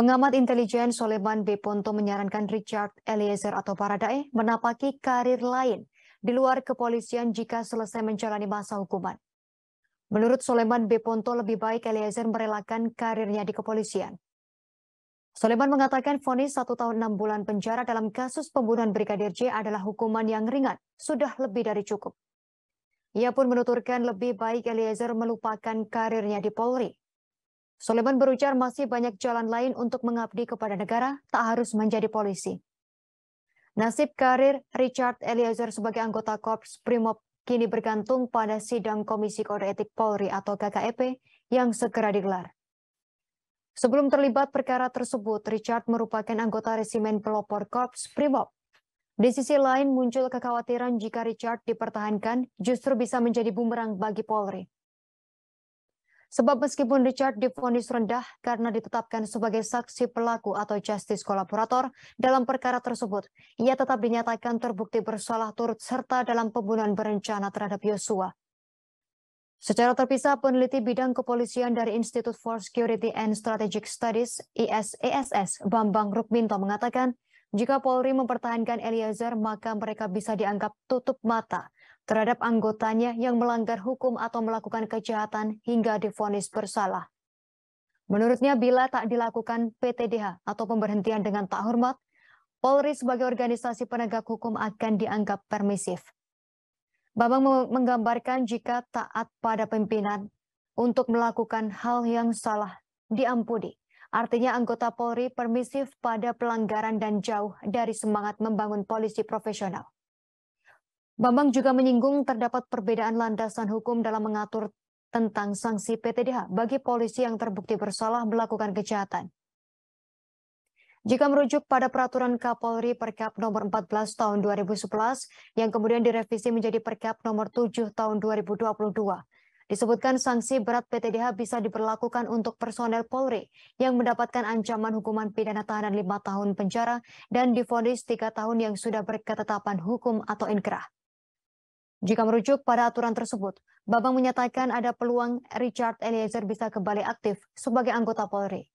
Pengamat intelijen Soleman B. Ponto menyarankan Richard Eliezer atau Paradae menapaki karir lain di luar kepolisian jika selesai menjalani masa hukuman. Menurut Soleman B. Ponto, lebih baik Eliezer merelakan karirnya di kepolisian. Soleman mengatakan vonis satu tahun enam bulan penjara dalam kasus pembunuhan Brigadir J adalah hukuman yang ringan, sudah lebih dari cukup. Ia pun menuturkan lebih baik Eliezer melupakan karirnya di Polri Soleman berujar masih banyak jalan lain untuk mengabdi kepada negara, tak harus menjadi polisi. Nasib karir Richard Eliezer sebagai anggota Korps Brimob kini bergantung pada sidang Komisi Kode Etik Polri atau KKEP yang segera digelar. Sebelum terlibat perkara tersebut, Richard merupakan anggota resimen pelopor Korps Brimob. Di sisi lain muncul kekhawatiran jika Richard dipertahankan justru bisa menjadi bumerang bagi Polri. Sebab meskipun Richard difonis rendah karena ditetapkan sebagai saksi pelaku atau justice kolaborator dalam perkara tersebut, ia tetap dinyatakan terbukti bersalah turut serta dalam pembunuhan berencana terhadap Yosua. Secara terpisah, peneliti bidang kepolisian dari Institute for Security and Strategic Studies ISESS Bambang Rukminto mengatakan, jika Polri mempertahankan Eliezer, maka mereka bisa dianggap tutup mata terhadap anggotanya yang melanggar hukum atau melakukan kejahatan hingga difonis bersalah. Menurutnya bila tak dilakukan PTDH atau pemberhentian dengan tak hormat, Polri sebagai organisasi penegak hukum akan dianggap permisif. Babang menggambarkan jika taat pada pimpinan untuk melakukan hal yang salah diampuni. Artinya anggota Polri permisif pada pelanggaran dan jauh dari semangat membangun polisi profesional. Bambang juga menyinggung terdapat perbedaan landasan hukum dalam mengatur tentang sanksi PTDH bagi polisi yang terbukti bersalah melakukan kejahatan. Jika merujuk pada peraturan Kapolri Perkap nomor 14 tahun 2011 yang kemudian direvisi menjadi Perkap nomor 7 tahun 2022, disebutkan sanksi berat PTDH bisa diberlakukan untuk personel Polri yang mendapatkan ancaman hukuman pidana tahanan 5 tahun penjara dan difonis 3 tahun yang sudah berketetapan hukum atau inkrah. Jika merujuk pada aturan tersebut, Babang menyatakan ada peluang Richard Eliezer bisa kembali aktif sebagai anggota Polri.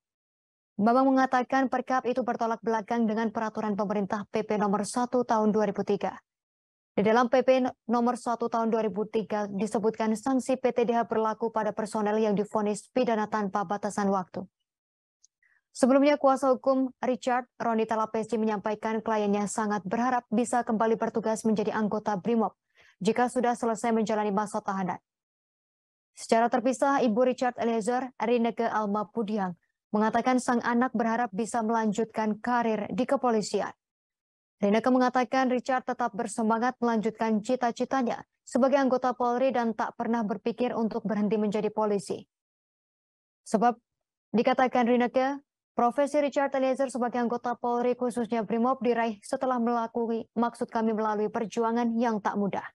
Babang mengatakan perkap itu bertolak belakang dengan peraturan pemerintah PP nomor 1 tahun 2003. Di dalam PP nomor 1 tahun 2003 disebutkan sanksi PTDH berlaku pada personel yang difonis pidana tanpa batasan waktu. Sebelumnya, kuasa hukum Richard Roni Talapesi menyampaikan kliennya sangat berharap bisa kembali bertugas menjadi anggota BRIMOB jika sudah selesai menjalani masa tahanan. Secara terpisah, Ibu Richard Eliezer, Rineke Alma Pudiang, mengatakan sang anak berharap bisa melanjutkan karir di kepolisian. Rineke mengatakan Richard tetap bersemangat melanjutkan cita-citanya sebagai anggota Polri dan tak pernah berpikir untuk berhenti menjadi polisi. Sebab dikatakan Rineke, profesi Richard Eliezer sebagai anggota Polri khususnya Brimob diraih setelah melalui maksud kami melalui perjuangan yang tak mudah.